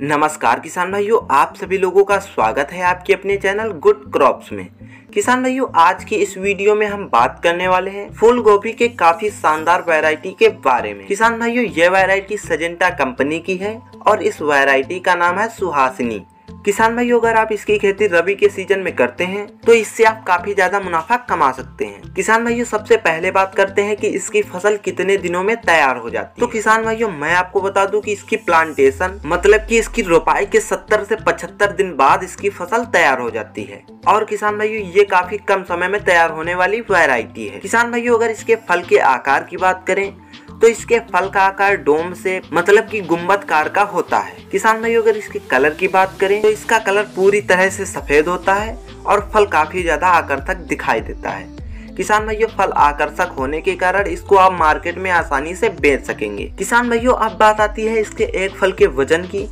नमस्कार किसान भाइयों, आप सभी लोगों का स्वागत है आपके अपने चैनल गुड क्रॉप्स में। किसान भाइयों, आज की इस वीडियो में हम बात करने वाले हैं फूल गोभी के काफ़ी शानदार वैरायटी के बारे में। किसान भाइयों ये वैरायटी सजेंटा कंपनी की है और इस वैरायटी का नाम है सुहासिनी। किसान भाइयों अगर आप इसकी खेती रबी के सीज़न में करते हैं तो इससे आप काफ़ी ज़्यादा मुनाफा कमा सकते हैं। किसान भाइयों, सबसे पहले बात करते हैं कि इसकी फ़सल कितने दिनों में तैयार हो जाती है। तो किसान भाइयों, मैं आपको बता दूँ कि इसकी प्लांटेशन मतलब कि इसकी रोपाई के 70 से 75 दिन बाद इसकी फ़सल तैयार हो जाती है। और किसान भाइयों, ये काफ़ी कम समय में तैयार होने वाली वेराइटी है। किसान भाइयों, अगर इसके फल के आकार की बात करें तो इसके फल का आकार डोम से मतलब कि गुंबद कार का होता है। किसान भाई अगर इसके कलर की बात करें तो इसका कलर पूरी तरह से सफ़ेद होता है और फल काफ़ी ज़्यादा आकर्षक दिखाई देता है। किसान भाइयों, फल आकर्षक होने के कारण इसको आप मार्केट में आसानी से बेच सकेंगे। किसान भाइयों, अब बात आती है इसके एक फल के वज़न की।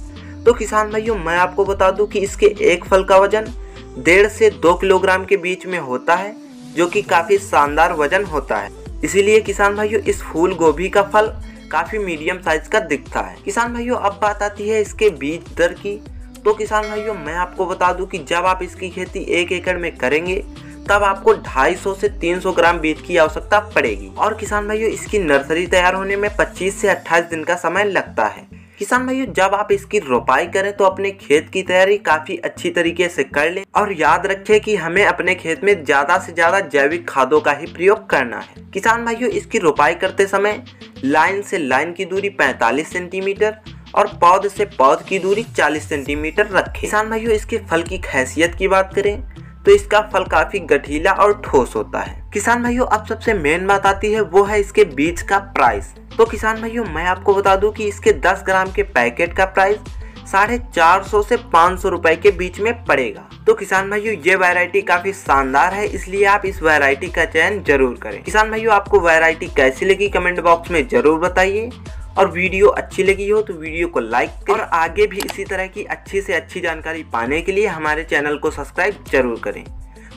तो किसान भाइयों, मैं आपको बता दूँ कि इसके एक फल का वज़न डेढ़ से दो किलोग्राम के बीच में होता है, जो कि काफ़ी शानदार वज़न होता है। इसीलिए किसान भाइयों, इस फूल गोभी का फल काफ़ी मीडियम साइज़ का दिखता है। किसान भाइयों, अब बात आती है इसके बीज दर की। तो किसान भाइयों, मैं आपको बता दूँ कि जब आप इसकी खेती एक एकड़ में करेंगे, तब आपको 250 से 300 ग्राम बीज की आवश्यकता पड़ेगी। और किसान भाइयों, इसकी नर्सरी तैयार होने में 25 से 28 दिन का समय लगता है। किसान भाइयों जब आप इसकी रोपाई करें तो अपने खेत की तैयारी काफ़ी अच्छी तरीके से कर लें और याद रखें कि हमें अपने खेत में ज़्यादा से ज़्यादा जैविक खादों का ही प्रयोग करना है। किसान भाइयों, इसकी रोपाई करते समय लाइन से लाइन की दूरी 45 सेंटीमीटर और पौध से पौध की दूरी 40 सेंटीमीटर रखें। किसान भाइयों, इसके फल की खैसियत की बात करें तो इसका फल काफ़ी गठीला और ठोस होता है। किसान भाइयों, अब सबसे मेन बात आती है, वो है इसके बीज का प्राइस तो किसान भाइयों, मैं आपको बता दूँ कि इसके 10 ग्राम के पैकेट का प्राइस साढ़े चार सौ से पाँच सौ रुपए के बीच में पड़ेगा। तो किसान भाइयों, ये वैरायटी काफ़ी शानदार है, इसलिए आप इस वैरायटी का चयन ज़रूर करें। किसान भाइयों, आपको वैरायटी कैसी लगी कमेंट बॉक्स में ज़रूर बताइए। और वीडियो अच्छी लगी हो तो वीडियो को लाइक करें। और आगे भी इसी तरह की अच्छी से अच्छी जानकारी पाने के लिए हमारे चैनल को सब्सक्राइब ज़रूर करें।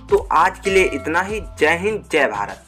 तो आज के लिए इतना ही। जय हिंद जय भारत।